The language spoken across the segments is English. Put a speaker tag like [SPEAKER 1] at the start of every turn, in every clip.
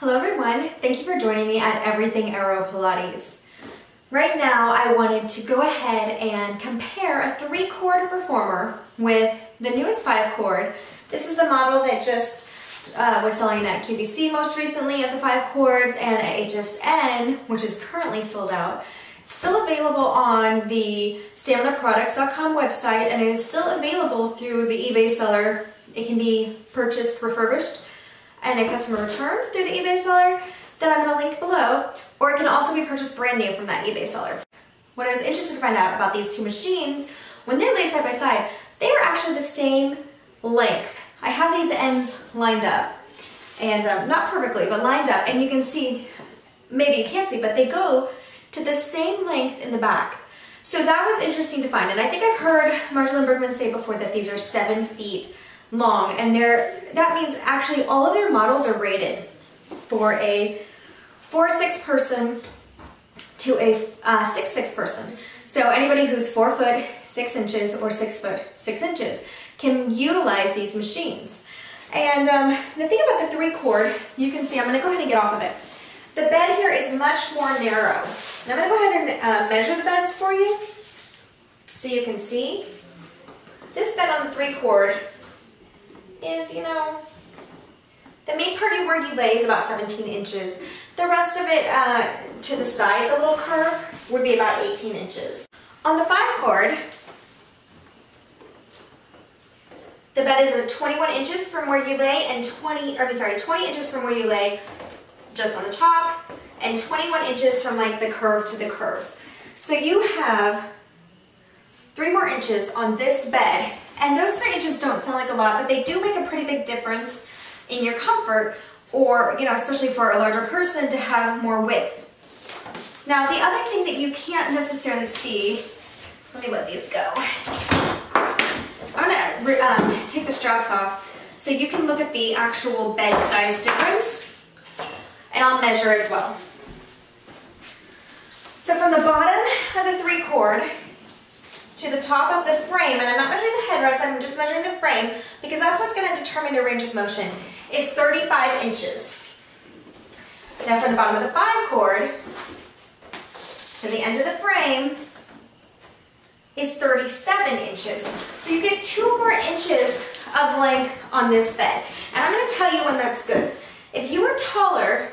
[SPEAKER 1] Hello everyone, thank you for joining me at Everything AeroPilates. Right now I wanted to go ahead and compare a three cord performer with the newest five cord. This is the model that just uh, was selling at QVC most recently of the five cords and at HSN, which is currently sold out. It's still available on the staminaproducts.com website and it is still available through the eBay seller. It can be purchased refurbished and a customer return through the eBay seller that I'm going to link below, or it can also be purchased brand new from that eBay seller. What I was interested to find out about these two machines, when they're laid side by side, they are actually the same length. I have these ends lined up, and um, not perfectly, but lined up, and you can see, maybe you can't see, but they go to the same length in the back. So that was interesting to find, and I think I've heard Marjolaine Brugman say before that these are seven feet long and they're that means actually all of their models are rated for a 4-6 person to a 6-6 uh, person. So anybody who's 4 foot 6 inches or 6 foot 6 inches can utilize these machines. And um, the thing about the 3 cord, you can see, I'm going to go ahead and get off of it. The bed here is much more narrow. I'm going to go ahead and uh, measure the beds for you so you can see. This bed on the 3 cord is, you know, the main part of where you lay is about 17 inches. The rest of it uh, to the sides, a little curve, would be about 18 inches. On the 5 cord, the bed is 21 inches from where you lay and 20, or sorry, 20 inches from where you lay just on the top and 21 inches from like the curve to the curve. So you have three more inches on this bed and those three inches don't sound like a lot, but they do make a pretty big difference in your comfort or, you know, especially for a larger person to have more width. Now, the other thing that you can't necessarily see, let me let these go. I'm gonna um, take the straps off so you can look at the actual bed size difference and I'll measure as well. So from the bottom of the three cord, to the top of the frame, and I'm not measuring the headrest, I'm just measuring the frame, because that's what's going to determine your range of motion, is 35 inches. Now from the bottom of the 5 cord to the end of the frame is 37 inches. So you get two more inches of length on this bed. And I'm going to tell you when that's good. If you are taller,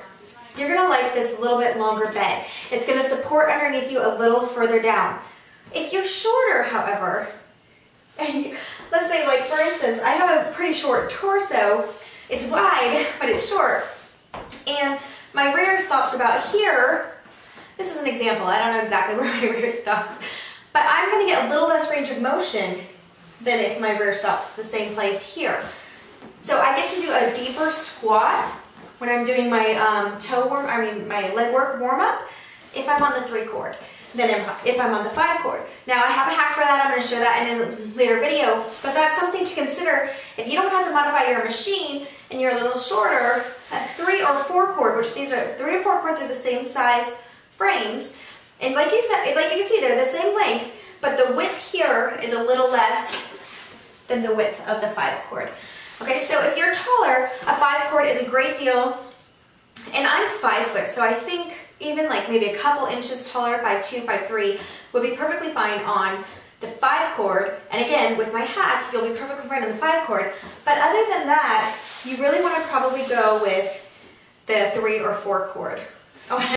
[SPEAKER 1] you're going to like this a little bit longer bed. It's going to support underneath you a little further down. If you're shorter, however, and you, let's say like for instance, I have a pretty short torso, it's wide, but it's short, and my rear stops about here, this is an example, I don't know exactly where my rear stops, but I'm gonna get a little less range of motion than if my rear stops the same place here. So I get to do a deeper squat when I'm doing my um, toe warm, I mean my leg work warm up, if I'm on the three cord than if I'm on the five cord. Now I have a hack for that, I'm to show that in a later video, but that's something to consider. If you don't have to modify your machine and you're a little shorter, a three or four cord, which these are, three and four cords are the same size frames, and like you said, like you see, they're the same length, but the width here is a little less than the width of the five cord. Okay, so if you're taller, a five cord is a great deal, and I'm five foot, so I think even like maybe a couple inches taller, 5'2", 5'3", would be perfectly fine on the 5 cord. And again, with my hack, you'll be perfectly fine on the 5 cord. But other than that, you really want to probably go with the 3 or 4 cord. Oh,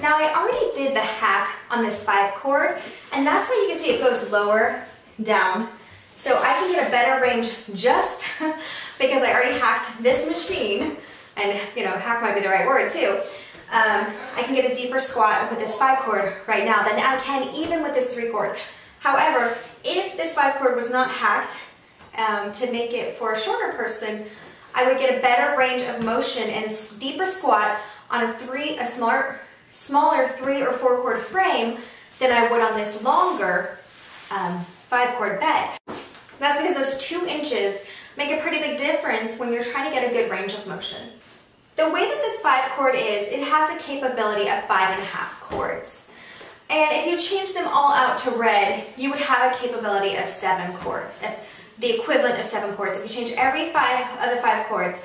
[SPEAKER 1] now I already did the hack on this 5 cord, and that's why you can see it goes lower down. So I can get a better range just because I already hacked this machine, and you know, hack might be the right word too, um, I can get a deeper squat with this five cord right now than I can even with this three cord. However, if this five cord was not hacked um, to make it for a shorter person, I would get a better range of motion and a deeper squat on a three, a smaller, smaller three or four cord frame than I would on this longer um, five cord bed. That's because those two inches make a pretty big difference when you're trying to get a good range of motion. The way that this five cord is, it has a capability of five and a half cords. And if you change them all out to red, you would have a capability of seven cords, the equivalent of seven cords. If you change every five of the five cords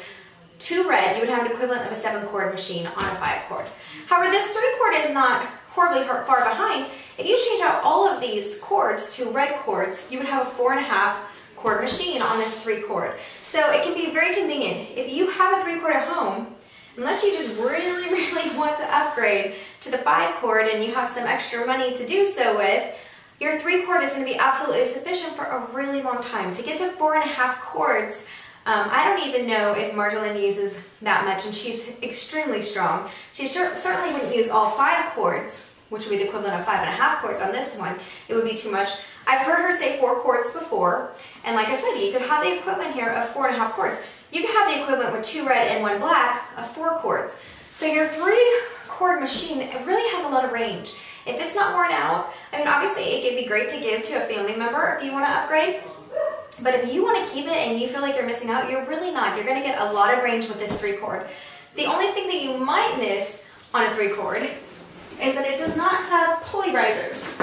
[SPEAKER 1] to red, you would have an equivalent of a seven cord machine on a five cord. However, this three cord is not horribly far behind. If you change out all of these cords to red cords, you would have a four and a half cord machine on this three cord. So it can be very convenient. If you have a three cord at home, unless you just really, really want to upgrade to the five cord and you have some extra money to do so with, your three cord is going to be absolutely sufficient for a really long time. To get to four and a half cords, um, I don't even know if Marjolaine uses that much, and she's extremely strong. She certainly wouldn't use all five cords, which would be the equivalent of five and a half cords on this one. It would be too much. I've heard her say four cords before, and like I said, you could have the equivalent here of four and a half cords. You could have the equivalent with two red and one black of four cords. So your three cord machine it really has a lot of range. If it's not worn out, I mean, obviously it could be great to give to a family member if you want to upgrade, but if you want to keep it and you feel like you're missing out, you're really not. You're going to get a lot of range with this three cord. The only thing that you might miss on a three cord is that it does not have pulley risers.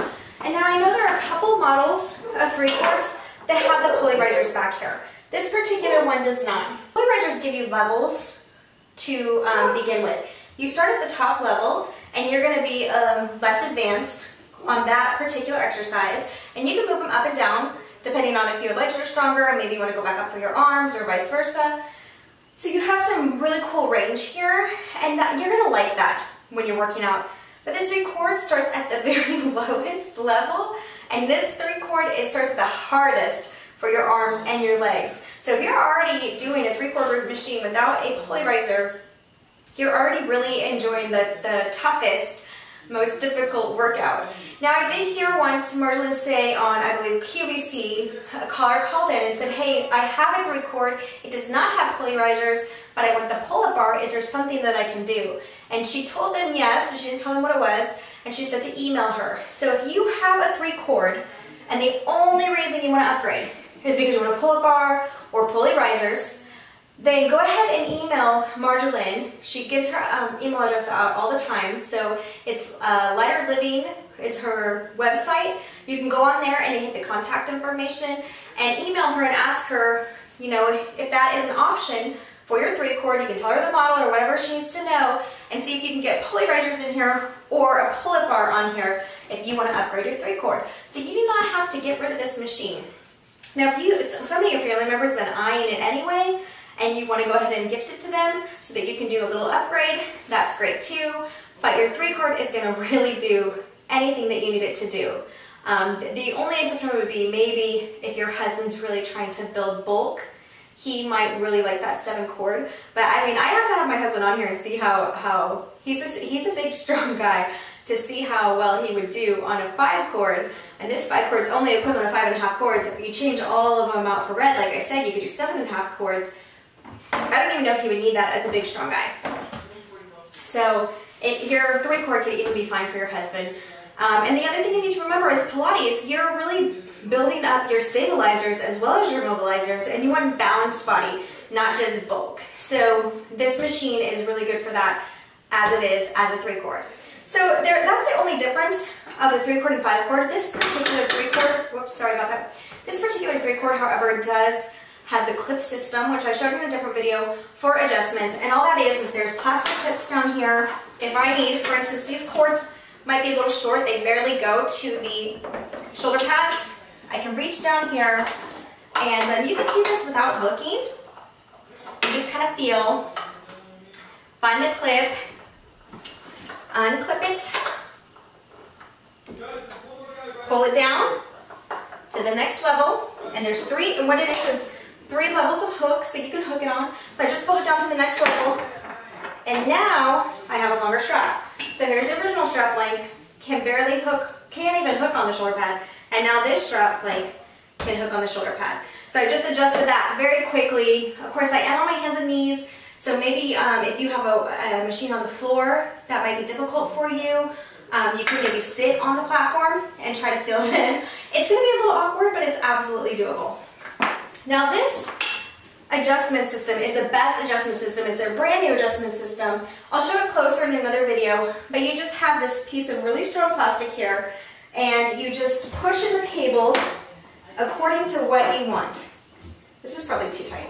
[SPEAKER 1] And now I know there are a couple models of three cords that have the pulley risers back here. This particular one does not. Pulley risers give you levels to um, begin with. You start at the top level and you're going to be um, less advanced on that particular exercise and you can move them up and down depending on if your legs are stronger and maybe you want to go back up for your arms or vice versa. So you have some really cool range here and that, you're going to like that when you're working out. But this three cord starts at the very lowest level and this three cord it starts the hardest for your arms and your legs. So if you're already doing a three cord machine without a pulley riser, you're already really enjoying the, the toughest most difficult workout. Now I did hear once Marjolaine say on, I believe, QVC, a caller called in and said, hey, I have a three cord, it does not have pulley risers, but I want the pull-up bar, is there something that I can do? And she told them yes, she didn't tell them what it was, and she said to email her. So if you have a three cord, and the only reason you want to upgrade is because you want a pull-up bar or pulley risers, then go ahead and email Marjolaine. She gives her um, email address out all the time. So it's uh, Lighter Living is her website. You can go on there and hit the contact information and email her and ask her, you know, if that is an option for your three cord. You can tell her the model or whatever she needs to know and see if you can get pulley risers in here or a pull-up bar on here if you want to upgrade your three cord. So you do not have to get rid of this machine. Now, if you, some of your family members have been eyeing it anyway, and you want to go ahead and gift it to them so that you can do a little upgrade, that's great too. But your three cord is going to really do anything that you need it to do. Um, the only exception would be maybe if your husband's really trying to build bulk, he might really like that seven cord. But I mean, I have to have my husband on here and see how, how he's, a, he's a big strong guy to see how well he would do on a five cord. And this five cord is only equivalent to five and a half cords. If you change all of them out for red, like I said, you could do seven and a half cords. I don't even know if he would need that as a big, strong guy. So it, your three cord could even be fine for your husband. Um, and the other thing you need to remember is Pilates, you're really building up your stabilizers as well as your mobilizers, and you want a balanced body, not just bulk. So this machine is really good for that as it is as a three cord. So there, that's the only difference of the three cord and five cord. This particular three cord, whoops, sorry about that. This particular three cord, however, does have the clip system, which I showed in a different video, for adjustment. And all that is, is there's plastic clips down here. If I need, for instance, these cords might be a little short, they barely go to the shoulder pads. I can reach down here, and um, you can do this without looking. You just kind of feel, find the clip, unclip it, pull it down to the next level, and there's three, and what it is is three levels of hooks that you can hook it on. So I just pulled it down to the next level. And now I have a longer strap. So here's the original strap length. Can barely hook, can't even hook on the shoulder pad. And now this strap length can hook on the shoulder pad. So I just adjusted that very quickly. Of course, I am on my hands and knees. So maybe um, if you have a, a, machine on the floor, that might be difficult for you. Um, you can maybe sit on the platform and try to fill it in. It's gonna be a little awkward, but it's absolutely doable. Now this adjustment system is the best adjustment system. It's a brand new adjustment system. I'll show it closer in another video, but you just have this piece of really strong plastic here and you just push in the cable according to what you want. This is probably too tight.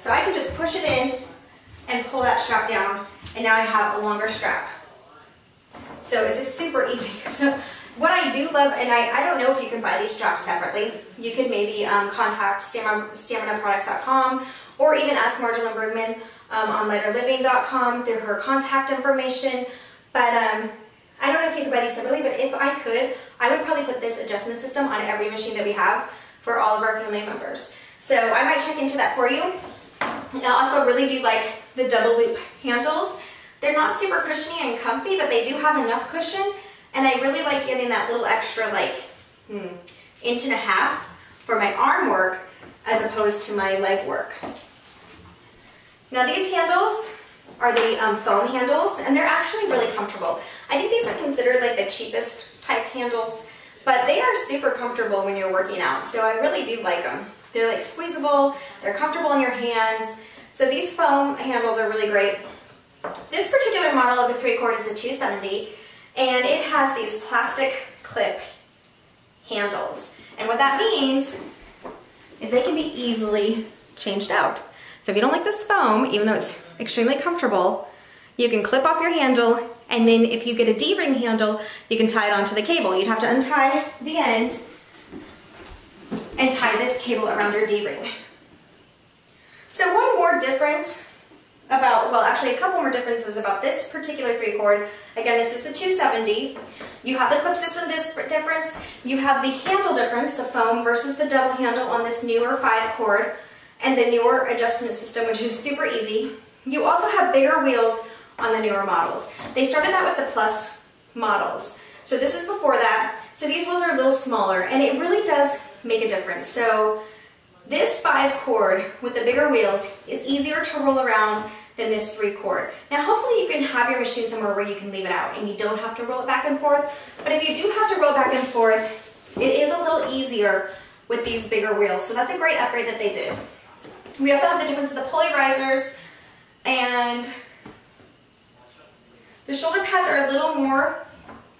[SPEAKER 1] So I can just push it in and pull that strap down and now I have a longer strap. So it's a super easy. So what I do love, and I, I don't know if you can buy these straps separately. You could maybe um, contact stamina, staminaproducts.com or even ask Marjolaine Brugman um, on lighterliving.com through her contact information. But um, I don't know if you could buy these separately, but if I could, I would probably put this adjustment system on every machine that we have for all of our family members. So I might check into that for you. I also really do like the double loop handles. They're not super cushiony and comfy, but they do have enough cushion. And I really like getting that little extra like hmm, inch and a half for my arm work as opposed to my leg work. Now these handles are the um, foam handles and they're actually really comfortable. I think these are considered like the cheapest type handles, but they are super comfortable when you're working out. So I really do like them. They're like squeezable, they're comfortable in your hands. So these foam handles are really great. This particular model of the three cord is a 270 and it has these plastic clip handles. And what that means is they can be easily changed out. So if you don't like this foam, even though it's extremely comfortable, you can clip off your handle and then if you get a D-ring handle, you can tie it onto the cable. You'd have to untie the end and tie this cable around your D-ring. So one more difference about, well actually a couple more differences about this particular three cord. Again, this is the 270. You have the clip system difference, you have the handle difference, the foam versus the double handle on this newer five cord, and the newer adjustment system, which is super easy. You also have bigger wheels on the newer models. They started that with the plus models. So this is before that. So these wheels are a little smaller and it really does make a difference. So this five cord with the bigger wheels is easier to roll around than this three cord. Now hopefully you can have your machine somewhere where you can leave it out and you don't have to roll it back and forth. But if you do have to roll back and forth, it is a little easier with these bigger wheels. So that's a great upgrade that they did. We also have the difference of the pulley risers and the shoulder pads are a little more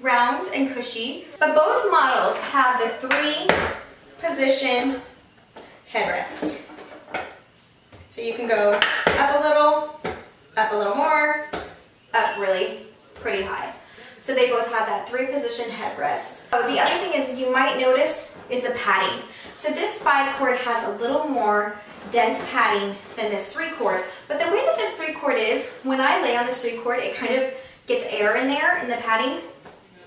[SPEAKER 1] round and cushy, but both models have the three position headrest. So you can go up a little, up a little more, up really pretty high. So they both have that three position headrest. Oh, the other thing is you might notice is the padding. So this five cord has a little more dense padding than this three cord. But the way that this three cord is, when I lay on this three cord, it kind of gets air in there in the padding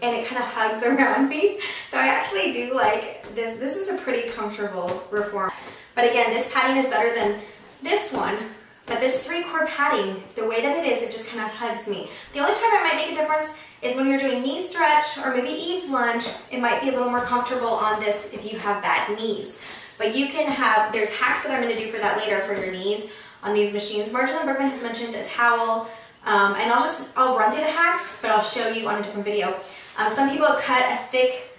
[SPEAKER 1] and it kind of hugs around me. So I actually do like this. This is a pretty comfortable reform. But again, this padding is better than this one. But this three core padding, the way that it is, it just kind of hugs me. The only time it might make a difference is when you're doing knee stretch or maybe Eve's lunge, it might be a little more comfortable on this if you have bad knees. But you can have, there's hacks that I'm gonna do for that later for your knees on these machines. Marjolaine Brugman has mentioned a towel, um, and I'll just, I'll run through the hacks, but I'll show you on a different video. Um, some people cut a thick,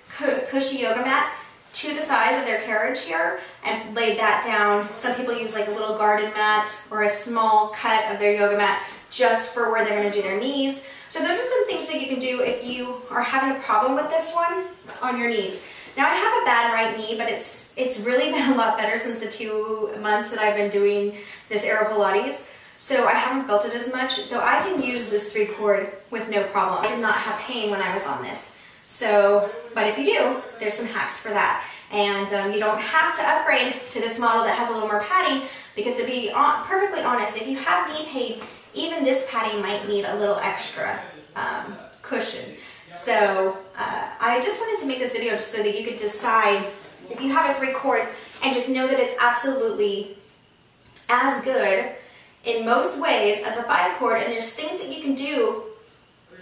[SPEAKER 1] cushy yoga mat to the size of their carriage here and laid that down. Some people use like a little garden mats or a small cut of their yoga mat just for where they're gonna do their knees. So those are some things that you can do if you are having a problem with this one on your knees. Now I have a bad right knee, but it's it's really been a lot better since the two months that I've been doing this AeroPilates. So I haven't felt it as much. So I can use this three cord with no problem. I did not have pain when I was on this. So, but if you do, there's some hacks for that. And um, you don't have to upgrade to this model that has a little more padding because to be on, perfectly honest, if you have knee pain, even this padding might need a little extra um, cushion. So uh, I just wanted to make this video just so that you could decide if you have a three cord and just know that it's absolutely as good in most ways as a five cord and there's things that you can do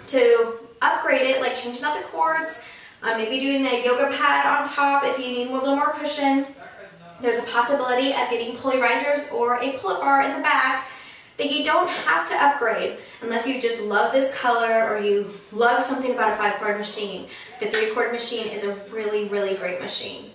[SPEAKER 1] to upgrade it like changing out the cords, uh, maybe doing a yoga pad on top if you need a little more cushion. There's a possibility of getting pulley risers or a pull-up bar in the back that you don't have to upgrade unless you just love this color or you love something about a five cord machine. The three cord machine is a really, really great machine.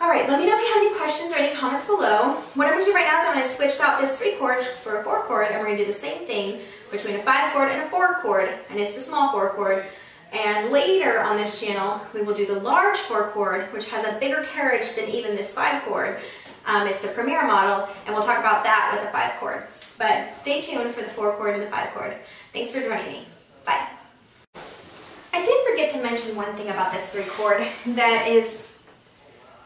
[SPEAKER 1] All right, let me know if you have any questions or any comments below. What I'm gonna do right now is I'm gonna switch out this three cord for a four cord, and we're gonna do the same thing between a five cord and a four cord, and it's the small four cord. And later on this channel, we will do the large four cord, which has a bigger carriage than even this five cord. Um, it's the Premier model, and we'll talk about that with the five cord. But stay tuned for the four cord and the five cord. Thanks for joining me. Bye. I did forget to mention one thing about this three cord that is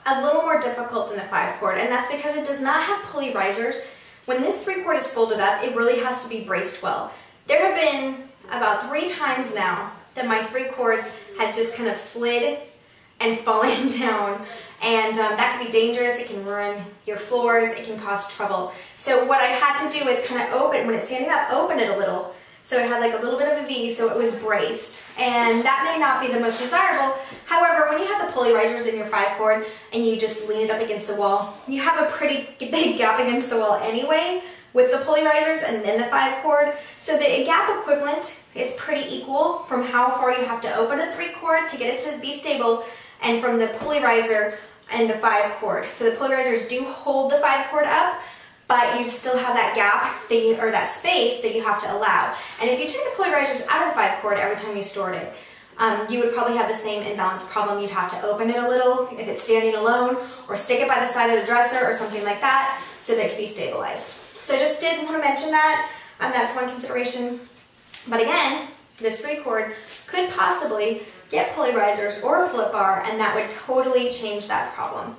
[SPEAKER 1] a little more difficult than the five cord, and that's because it does not have pulley risers. When this three cord is folded up, it really has to be braced well. There have been about three times now that my three cord has just kind of slid and fallen down and um, that can be dangerous, it can ruin your floors, it can cause trouble. So what I had to do is kind of open, when it's standing up, open it a little so it had like a little bit of a V so it was braced and that may not be the most desirable. However, when you have the pulley risers in your five cord and you just lean it up against the wall, you have a pretty big gap against the wall anyway with the pulley risers and then the five cord. So the gap equivalent is pretty equal from how far you have to open a three cord to get it to be stable and from the pulley riser and the five cord. So the pulley risers do hold the five cord up, but you still have that gap that you, or that space that you have to allow. And if you took the pulley risers out of the five cord every time you stored it, um, you would probably have the same imbalance problem. You'd have to open it a little if it's standing alone or stick it by the side of the dresser or something like that so that it can be stabilized. So I just did want to mention that. Um, that's one consideration. But again, this three cord could possibly get pulley risers or a pull-up bar and that would totally change that problem.